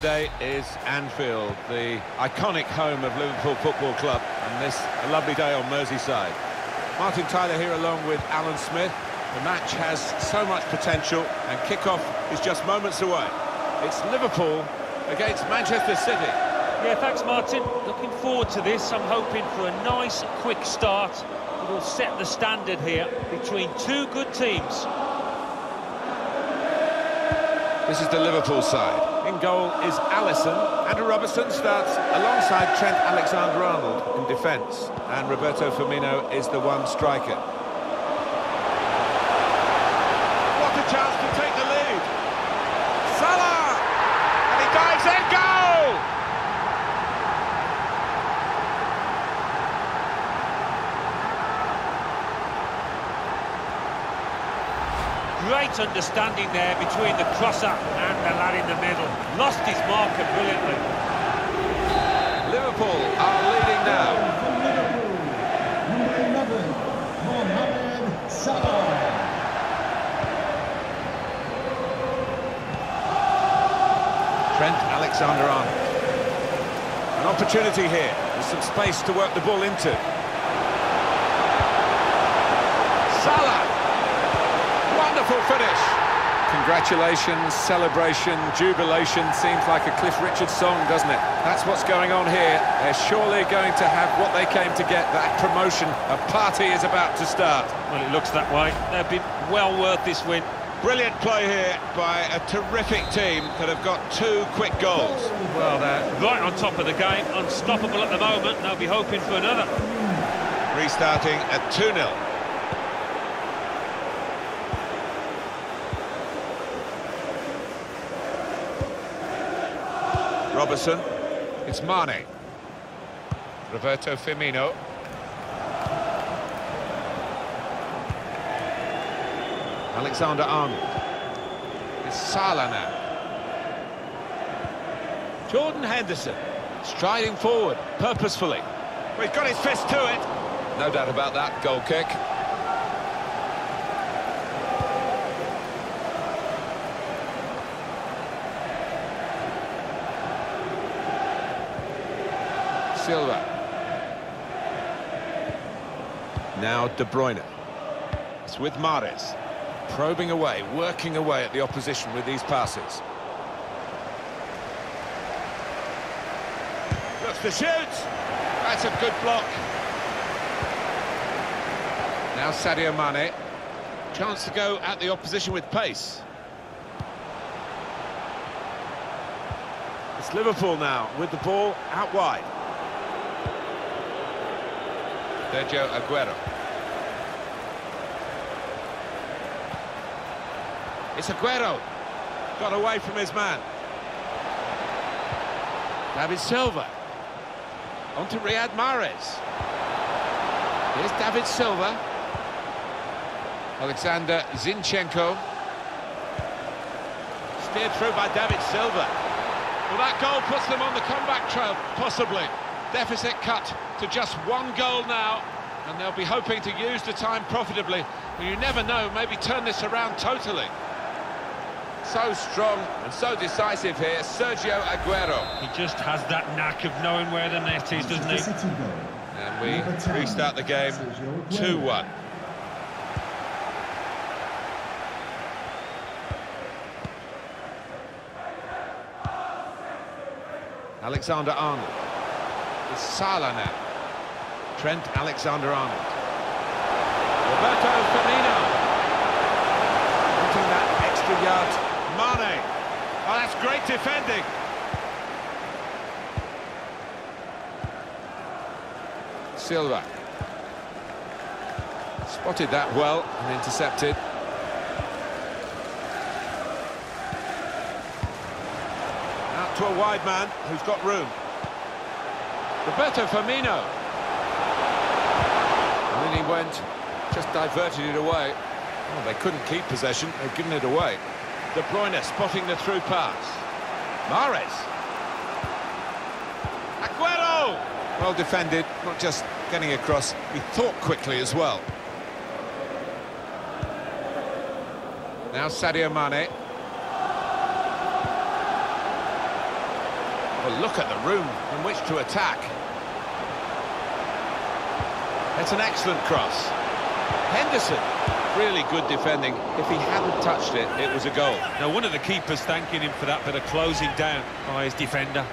Today is Anfield, the iconic home of Liverpool Football Club, and this a lovely day on Merseyside. Martin Tyler here along with Alan Smith. The match has so much potential, and kick-off is just moments away. It's Liverpool against Manchester City. Yeah, thanks, Martin. Looking forward to this. I'm hoping for a nice, quick start. It will set the standard here between two good teams. This is the Liverpool side. In goal is Alisson. Andrew Robertson starts alongside Trent Alexander-Arnold in defence. And Roberto Firmino is the one striker. What a chance to take the lead. Salah! And he dives in, goal! Great understanding there between the crosser and the lad in the middle. Lost his marker brilliantly. Liverpool are leading now. Number 11, Mohamed Salah. Trent Alexander-Arnold. An opportunity here. There's some space to work the ball into. Salah! Wonderful finish. Congratulations, celebration, jubilation. Seems like a Cliff Richard song, doesn't it? That's what's going on here. They're surely going to have what they came to get, that promotion. A party is about to start. Well, it looks that way. They've been well worth this win. Brilliant play here by a terrific team that have got two quick goals. Well, they're right on top of the game, unstoppable at the moment. They'll be hoping for another. Restarting at 2-0. Robertson. It's Mane. Roberto Firmino. Alexander-Arnold. It's Salah now. Jordan Henderson. Striding forward, purposefully. Well, he's got his fist to it. No doubt about that, goal kick. Silva. Now De Bruyne. It's with Mahrez. Probing away, working away at the opposition with these passes. Looks to shoot. That's a good block. Now Sadio Mane. Chance to go at the opposition with pace. It's Liverpool now with the ball out wide. Sergio Aguero. It's Aguero. Got away from his man. David Silva. On to Riyad Mahrez. Here's David Silva. Alexander Zinchenko. Steered through by David Silva. Well, that goal puts them on the comeback trail, possibly. Deficit cut to just one goal now, and they'll be hoping to use the time profitably. But you never know, maybe turn this around totally. So strong and so decisive here, Sergio Aguero. He just has that knack of knowing where the net is, doesn't he? And we restart the game 2-1. Alexander-Arnold. It's Salah now. Trent Alexander-Arnold. Roberto Firmino. Wanting that extra yard. Mane. Oh, that's great defending. Silva. Spotted that well and intercepted. Out to a wide man who's got room. Roberto Firmino. Went, just diverted it away. Oh, they couldn't keep possession, they've given it away. De Bruyne spotting the through pass. Mahrez. Aguero! Well defended, not just getting across, he thought quickly as well. Now Sadio Mane. Well, look at the room in which to attack. It's an excellent cross. Henderson, really good defending. If he hadn't touched it, it was a goal. Now, one of the keepers thanking him for that bit of closing down by his defender.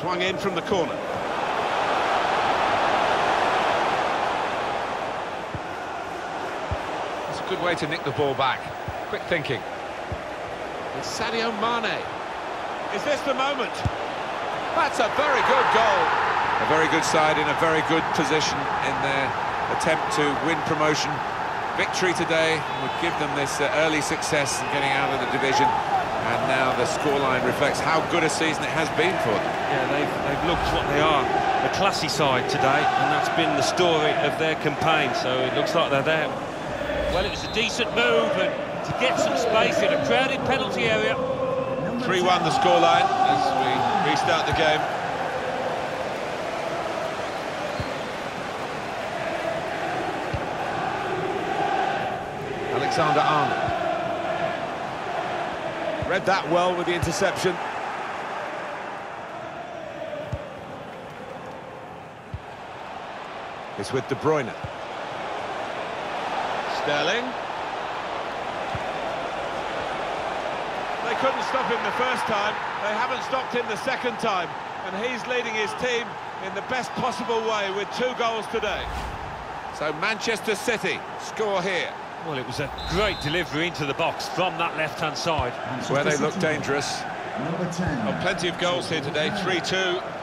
Swung in from the corner. It's a good way to nick the ball back. Quick thinking. It's Sadio Mane. Is this the moment? That's a very good goal. A very good side in a very good position in their attempt to win promotion. Victory today would give them this uh, early success in getting out of the division. And now the scoreline reflects how good a season it has been for them. Yeah, they've, they've looked what they are, a classy side today, and that's been the story of their campaign, so it looks like they're there. Well, it was a decent move, and to get some space in a crowded penalty area. 3-1 the scoreline as we restart the game. Alexander Arnold. Read that well with the interception. It's with De Bruyne. Sterling. They couldn't stop him the first time, they haven't stopped him the second time, and he's leading his team in the best possible way with two goals today. So Manchester City score here. Well, it was a great delivery into the box from that left-hand side. Where they look dangerous. Number 10. Well, plenty of goals here today, 3-2.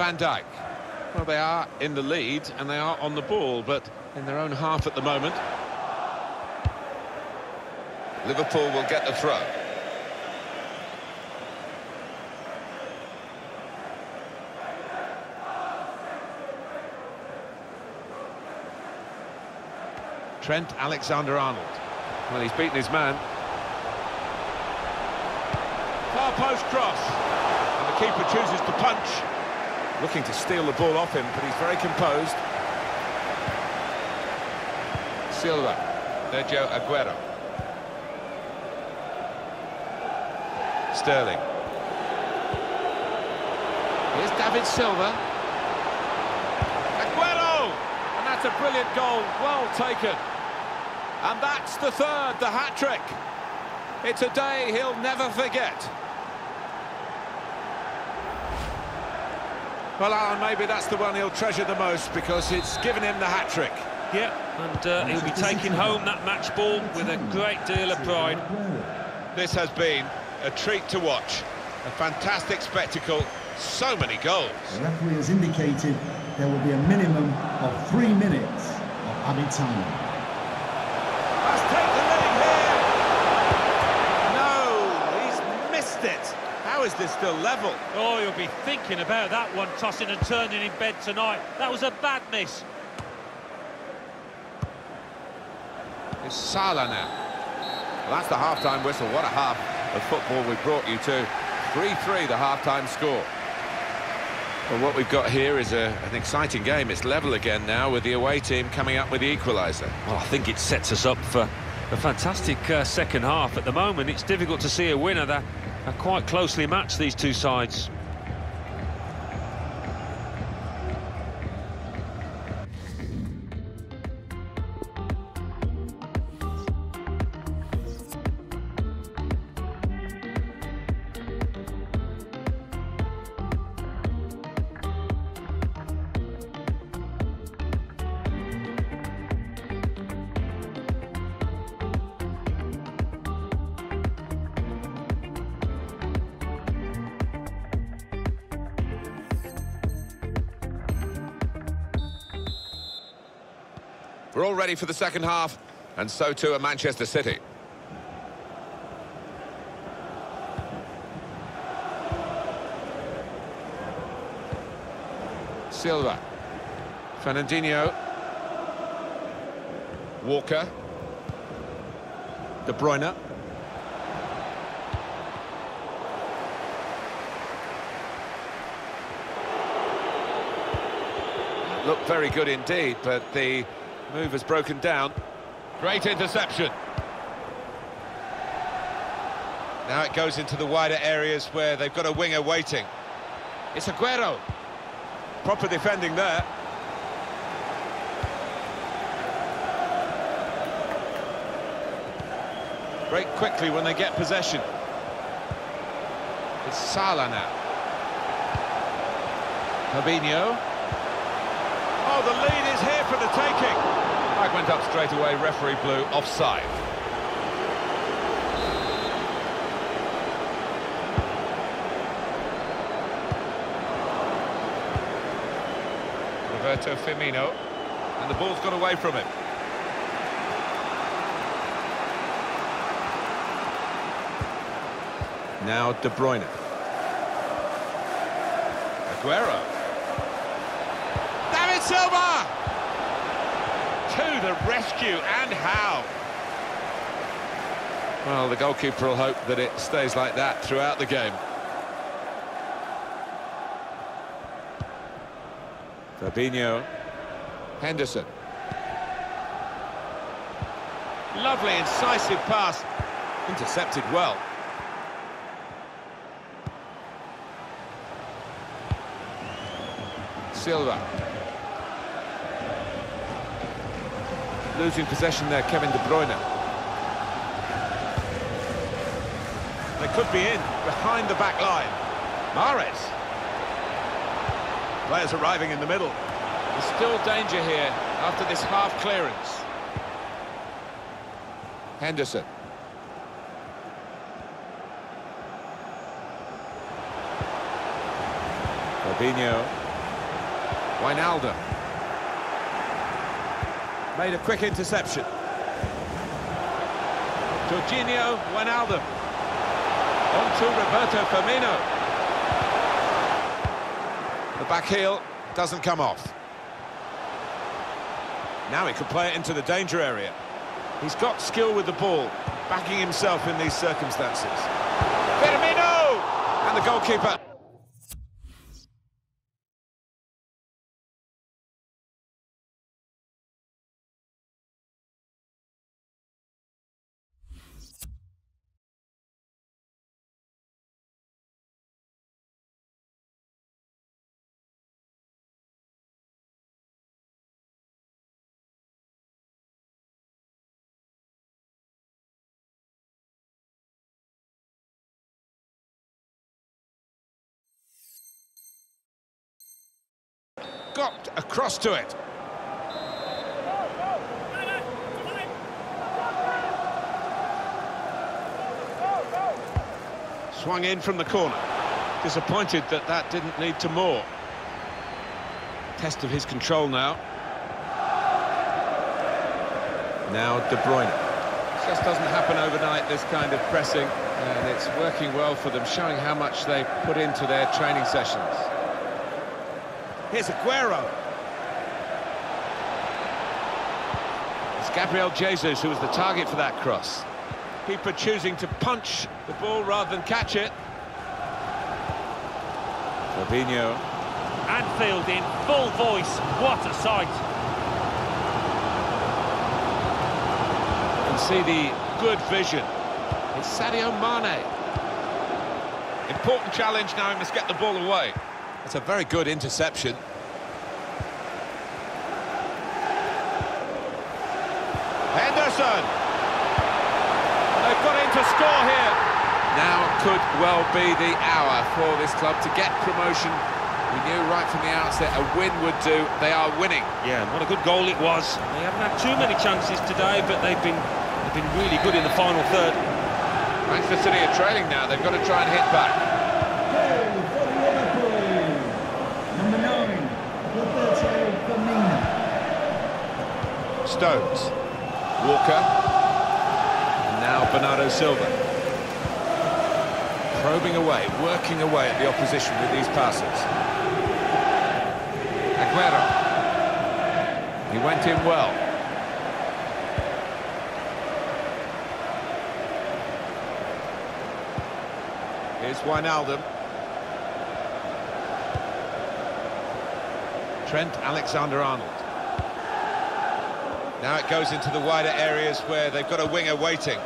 Van Dijk. Well, they are in the lead and they are on the ball, but in their own half at the moment. Liverpool will get the throw. Trent Alexander-Arnold. Well, he's beaten his man. Far post cross. And the keeper chooses to punch. Looking to steal the ball off him, but he's very composed. Silva. Sergio Aguero. Sterling. Here's David Silva. Aguero! And that's a brilliant goal, well taken. And that's the third, the hat-trick. It's a day he'll never forget. Well, Alan, maybe that's the one he'll treasure the most because it's given him the hat-trick. Yeah, and uh, he'll be taking home that match ball with a great deal of pride. This has been a treat to watch. A fantastic spectacle, so many goals. The referee has indicated there will be a minimum of three minutes of added time. Must take the lead here. No, he's missed it. How is this still level? Oh, you'll be thinking about that one, tossing and turning in bed tonight. That was a bad miss. It's Salah now. Well, that's the half-time whistle. What a half of football we've brought you to. 3-3, the half-time score. Well, what we've got here is a, an exciting game. It's level again now with the away team coming up with the equaliser. Well, I think it sets us up for a fantastic uh, second half. At the moment, it's difficult to see a winner. They're, are quite closely matched, these two sides. We're all ready for the second half, and so too are Manchester City. Silva. Fernandinho. Walker. De Bruyne. Looked very good indeed, but the move has broken down. Great interception. Now it goes into the wider areas where they've got a winger waiting. It's Aguero. Proper defending there. Break quickly when they get possession. It's Salah now. Fabinho. Oh, the lead is here for the taking. Flag went up straight away, referee blew offside. Roberto Firmino, and the ball's got away from him. Now De Bruyne. Aguero. David Silva! To the rescue, and how? Well, the goalkeeper will hope that it stays like that throughout the game. Fabinho. Henderson. Lovely, incisive pass. Intercepted well. Silva. Losing possession there, Kevin De Bruyne. They could be in, behind the back line. Mahrez. Players arriving in the middle. There's still danger here after this half clearance. Henderson. Fabinho. Wijnaldum. Made a quick interception. Georginio Wijnaldum. On to Roberto Firmino. The back heel doesn't come off. Now he could play it into the danger area. He's got skill with the ball, backing himself in these circumstances. Firmino! And the goalkeeper got across to it. Swung in from the corner. Disappointed that that didn't lead to more. Test of his control now. Now De Bruyne. Just doesn't happen overnight, this kind of pressing, and it's working well for them, showing how much they put into their training sessions. Here's Aguero. It's Gabriel Jesus who was the target for that cross. Keeper choosing to punch the ball rather than catch it. Fabinho. Anfield in full voice. What a sight. You can see the good vision. It's Sadio Mane. Important challenge now, he must get the ball away. It's a very good interception. Henderson! They've got in to score here. Now could well be the hour for this club to get promotion. We knew right from the outset a win would do. They are winning. Yeah, what a good goal it was. They haven't had too many chances today, but they've been they've been really good in the final third. Manchester City are trailing now. They've got to try and hit back. Goal for Liverpool. Number nine, Roberto Firmino. Stones. Walker. And now Bernardo Silva. Probing away, working away at the opposition with these passes. Aguero. He went in well. Here's Wijnaldum. Trent Alexander-Arnold. Now it goes into the wider areas where they've got a winger waiting.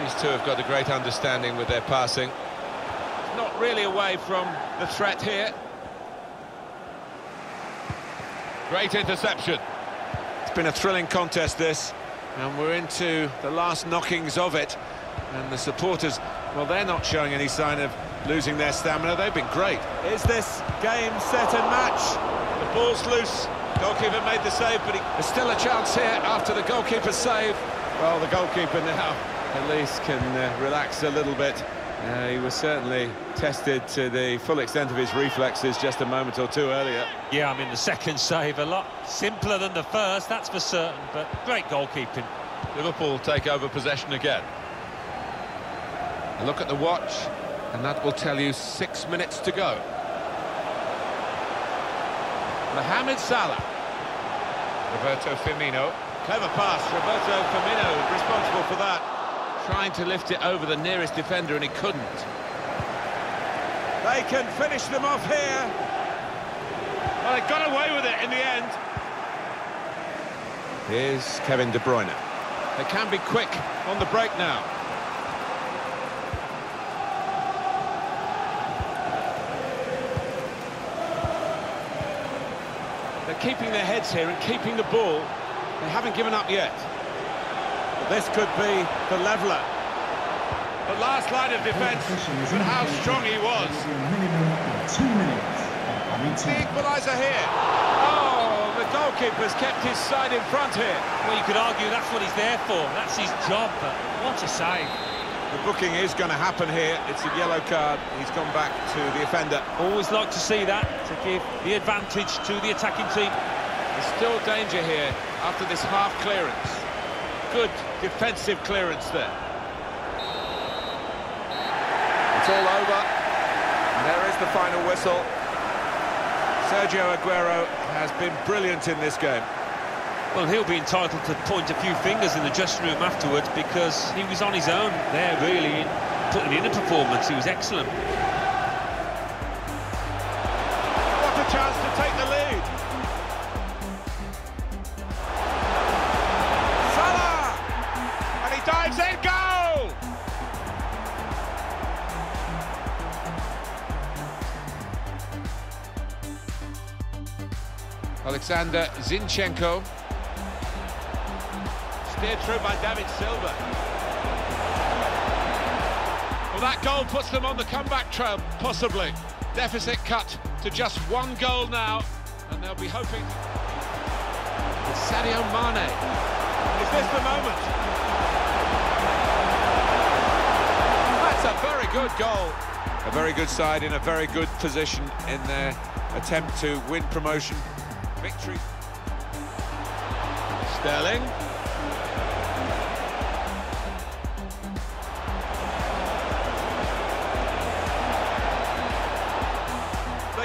These two have got a great understanding with their passing. Not really away from the threat here. Great interception. It's been a thrilling contest, this, and we're into the last knockings of it. And the supporters, well, they're not showing any sign of losing their stamina. They've been great. Is this game set and match? The ball's loose. Goalkeeper made the save, but he, there's still a chance here after the goalkeeper's save. Well, the goalkeeper now at least can uh, relax a little bit. Uh, he was certainly tested to the full extent of his reflexes just a moment or two earlier. Yeah, I mean, the second save a lot simpler than the first, that's for certain, but great goalkeeping. Liverpool take over possession again. A look at the watch, and that will tell you six minutes to go. Mohamed Salah. Roberto Firmino. Clever pass, Roberto Firmino responsible for that. Trying to lift it over the nearest defender and he couldn't. They can finish them off here. Well, they got away with it in the end. Here's Kevin De Bruyne. They can be quick on the break now. Keeping their heads here and keeping the ball. They haven't given up yet. This could be the leveller. The last line of defence, but how strong he was. Two minutes The equaliser here. Oh, the goalkeeper's kept his side in front here. Well, you could argue that's what he's there for. That's his job, but what a save. The booking is going to happen here. It's a yellow card. He's gone back to the offender. Always like to see that, to give the advantage to the attacking team. There's still danger here after this half clearance. Good defensive clearance there. It's all over. And there is the final whistle. Sergio Aguero has been brilliant in this game. Well, he'll be entitled to point a few fingers in the dressing room afterwards because he was on his own there, really, in putting in a performance. He was excellent. What a chance to take the lead. Salah! And he dives in, goal! Alexander Zinchenko. Steered through by David Silva. Well, that goal puts them on the comeback trail, possibly. Deficit cut to just one goal now, and they'll be hoping. It's Sadio Mane. Is this the moment? That's a very good goal. A very good side in a very good position in their attempt to win promotion. Victory. Sterling.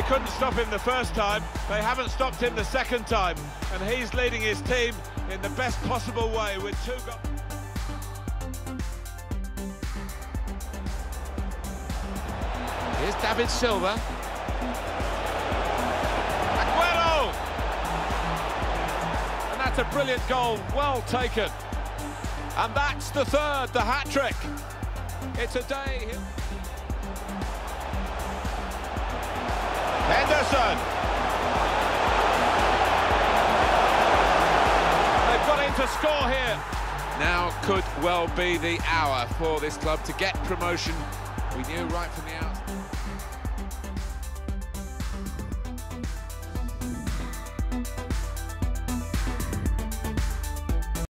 Couldn't stop him the first time. They haven't stopped him the second time. And he's leading his team in the best possible way with two goals. Here's David Silva. Aguero! And that's a brilliant goal, well taken. And that's the third, the hat-trick. It's a day... Henderson. They've got in to score here. Now could well be the hour for this club to get promotion. We knew right from the.